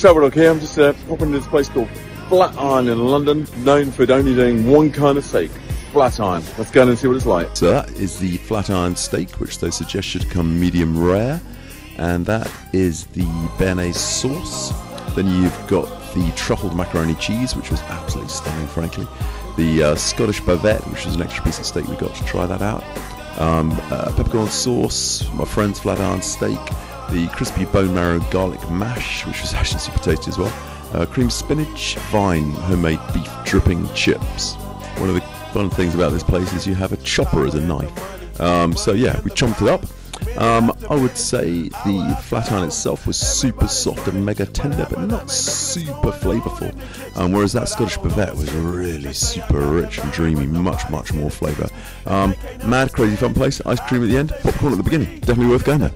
Look here. I'm just uh, popping to this place called Flatiron in London, known for only doing one kind of steak. Flatiron. Let's go in and see what it's like. So that is the Flatiron steak, which they suggest should come medium rare. And that is the béarnaise sauce. Then you've got the truffled macaroni cheese, which was absolutely stunning, frankly. The uh, Scottish bavette, which was an extra piece of steak we got to try that out. Um, uh, peppercorn sauce, my friend's Flatiron steak, the crispy bone marrow garlic mash, which was actually tasty as well. Uh, cream spinach, vine, homemade beef dripping chips. One of the fun things about this place is you have a chopper as a knife. Um, so yeah, we chomped it up. Um, I would say the Flatiron itself was super soft and mega tender, but not super flavourful. Um, whereas that Scottish bavette was really super rich and dreamy, much, much more flavour. Um, mad, crazy fun place. Ice cream at the end, popcorn at the beginning. Definitely worth going there.